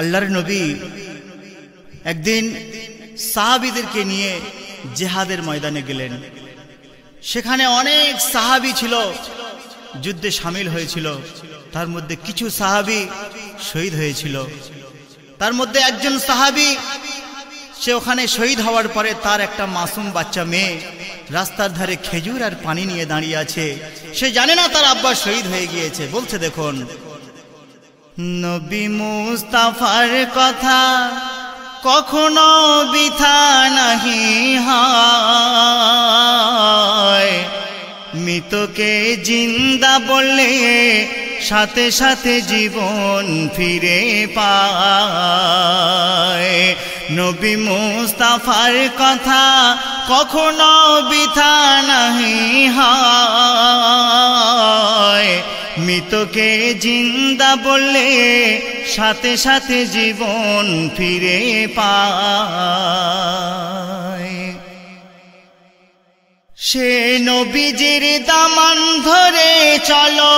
আল্লাহর নবী একদিন সাহাবিদেরকে নিয়ে জেহাদের ময়দানে গেলেন। সেখানে অনেক সাহাবি ছিল, যুদ্ধে সামিল হয়েছিল। তার মধ্যে কিছু সাহাবি শহীদ হয়েছিল। তার মধ্যে একজন সাহাবি, সে ওখানে শহীদ হওয়ার পরে তার একটা মাসুম বাচ্চা মেয়ে রাস্তার ধারে খেজুর আর পানি নিয়ে দাঁড়িয়ে আছে। সে জানে না তার আব্বা শহীদ হয়ে গিয়েছে। বলছে, দেখুন নবী মুস্তাফার কথা কখনো বিথা নাহি হয়। মৃতকে জিন্দা বললে সাথে সাথে জীবন ফিরে পায়। নবী মুস্তাফার কথা কখনো বিথা নাহি হয়। মৃতকে জিন্দা বললে সাথে সাথে জীবন ফিরে পায়। সে নবীজির দামান ধরে চলো।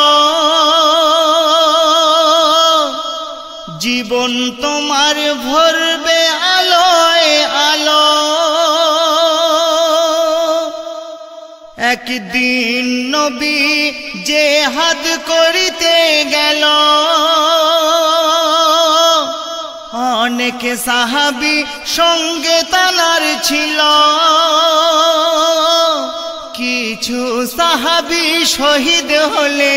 জীবন তোমার ভরবে আলোয় আলো। একদিন নবী যে হাত করিতে গেল। অনেক সাহাবি সঙ্গে তানার ছিল। কিছু সাহাবি শহীদ হলে,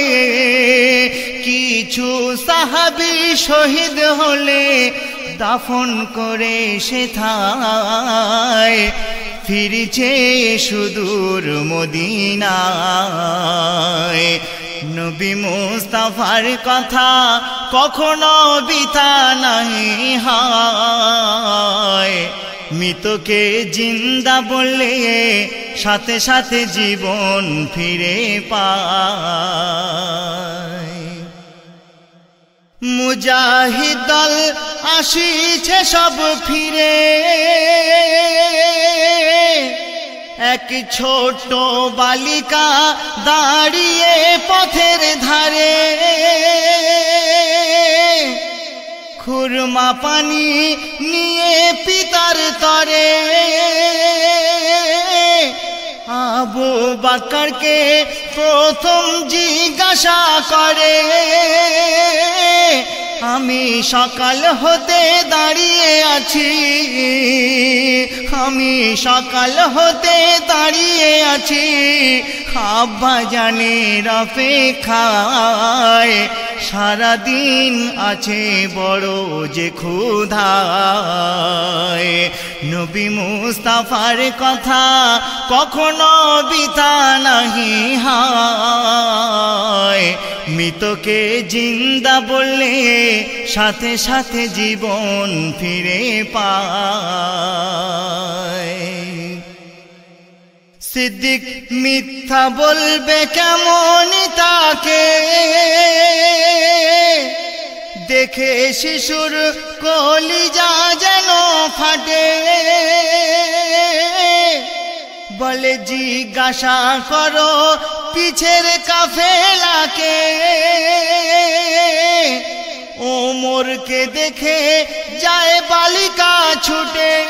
কিছু সাহাবি শহীদ হলে দাফন করে সে থায়। ফিরছে সুদূর মদিনায়। নবী মুস্তাফার কথা কখনো বিতা নাহি হয়। মৃতকে জিন্দা বললে সাথে সাথে জীবন ফিরে পায়। মুজাহিদল আসিছে সব ফিরে। এক ছোট বালিকা দাঁড়িয়ে পথের ধারে। খুরমা পানি নিয়ে পিতার তরে। আবু বাকারকে প্রথম জিজ্ঞাসা করে। আমি সকাল হতে দাঁড়িয়ে আছি। আমি সকাল হতে দাঁড়িয়ে আছি। আব্বা জানে অপেক্ষায় সারাদিন আছে বড় যে ক্ষুধায়। নবী মুস্তাফার কথা কখনো বিতা নাহি হয়। মৃতকে জিন্দা বললে সাথে সাথে জীবন ফিরে পায়। সিদ্দিক মিথ্যা বলবে কেমন তাকে? দেখে শিশুর কলিজা যেন ফাটে। বলে, জিজ্ঞাসা করো পিছের কাফেলাকে। ওমরকে দেখে যায় বালিকা ছুটে।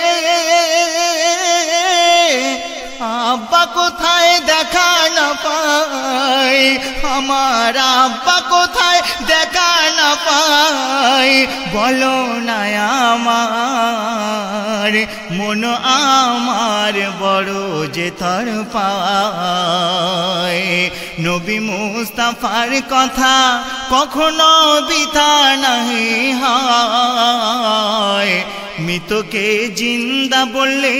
আব্বা কোথায় দেখা না পাই? আমার আব্বা কোথায় দেখা না পাই? বলো না আমার, মন আমার বড় যে তর পায়। নবী মুস্তাফার কথা কখনো বিতা নাহি হয়। মৃতকে জিন্দা বললে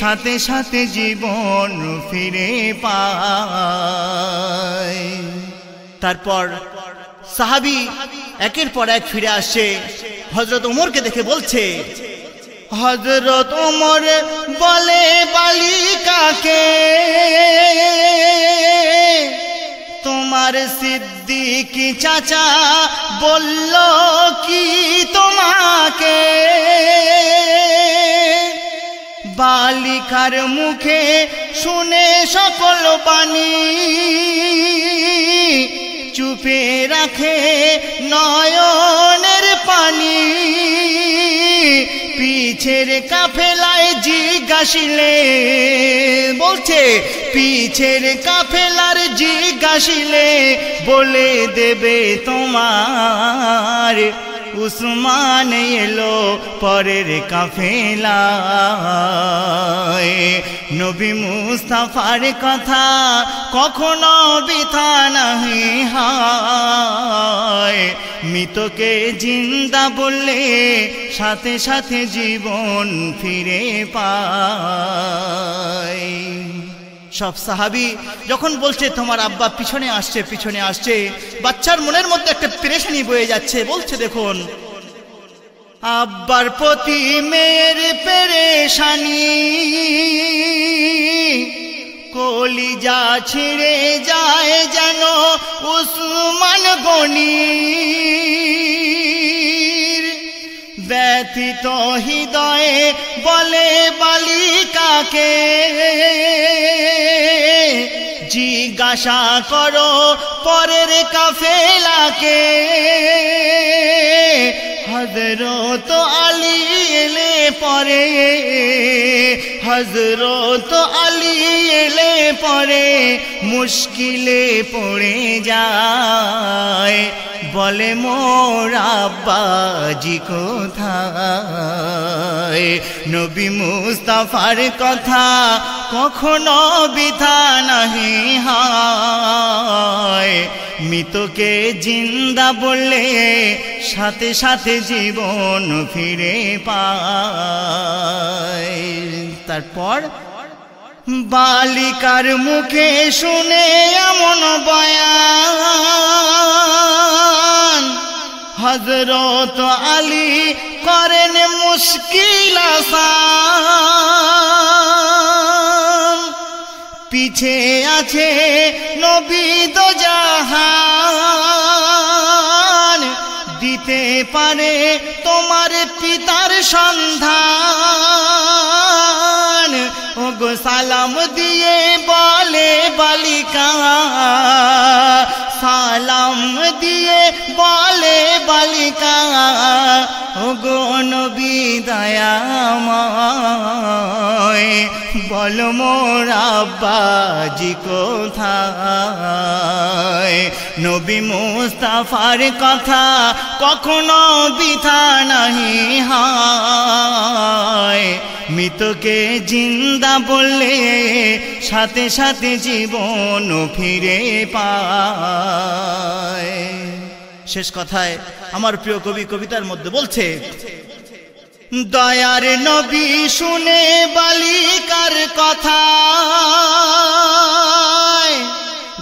সাথে সাথে জীবন ফিরে পায়। তারপর সাহাবি একের পর এক ফিরে আসছে হজরত উমরকে দেখে বলছে হজরত উমর বলে বালিকাকে তোমার সিদ্দিকি চাচা বলল কি তোমাকে? বালিকার মুখে শুনে সকল বাণী চুপে রাখে নয়নের পানি। পিছের কাফেলায় জিজ্ঞাসিলে, বলছে পিছের কাফেলার জিজ্ঞাসিলে, বলে দেবে তোমার। উসমান এলো পরের কাফেলা নবী মুস্তাফার কথা কখনো বিথা নাহি হায়। মৃতকে জিন্দা বললে সাথে সাথে জীবন ফিরে পায়। সব সাহাবি যখন বলছে, তোমার আব্বা পিছনে আসছে পিছনে আসছে। বাচ্চার মনের মধ্যে একটা পেরেশানি বয়ে যাচ্ছে। বলছে, দেখুন, আব্বার প্রতি মেয়ের পেরেশানি। কলিজা ছিঁড়ে যায় যেন উসমান গনি ব্যথিত হৃদয়ে বলে, বালিকাকে জিজ্ঞাসা করো, পরের কাফেলাকে। হজরত আলী এলে পরে হজরত আলী এলে পরে মুশকিলে পড়ে যায়। বলে, মোর আব্বাজি কোথায়? নবী মুস্তাফার কথা কখনো বিধা নাহি হয়। মৃতকে জিন্দা বললে সাথে সাথে জীবন ফিরে পায়। তারপর বালিকার মুখে শুনে এমন বয়ান হজরত আলী করেন মুশকিল পিছে আছে নবী দো জাহান। দিতে পারে তোমার পিতার সন্ধান। ও সালাম দিয়ে বালিকা গো নবী দয়াময়, বল মোর আব্বাজি কোথায়? নবী মুস্তাফার কথা কখনো বিথা নাহি হয়। মৃতকে জিন্দা বললে সাথে সাথে জীবন ফিরে পায়। শেষ কথায় আমার প্রিয় কবি কবিতার মধ্যে বলছে, দয়ার নবী শুনে বালিকার কথা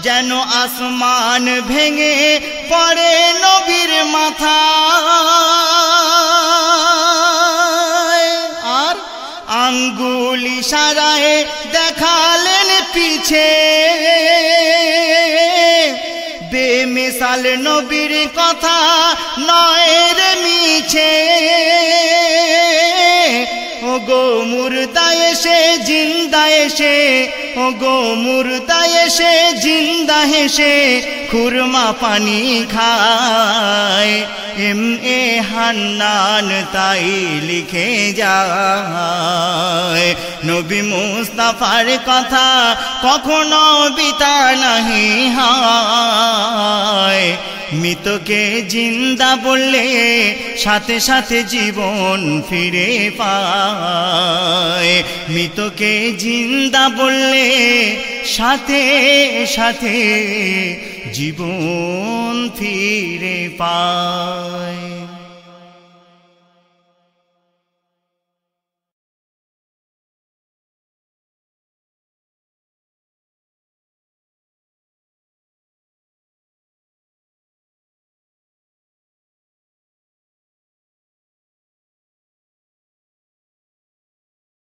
যেন আসমান ভেঙে পড়ে নবীর মাথা আর আঙ্গুলি সারায় দেখালেন পিছে বেমিসাল নবীর কথা নয় মিছে। ও গো মুর্দা এসে, জিন্দা এসে ও গো মুর্দা এসে, জিন্দা হেসে। খুরমা পানি খায়। এম এ হান্নান তাই লিখে যায়। নবী মুস্তাফার কথা কখনো বিতা নাহি হয়। মৃতকে জিন্দা বললে সাথে সাথে জীবন ফিরে পায়। মৃতকে জিন্দা বললে সাথে সাথে জীবন ফিরে পায়।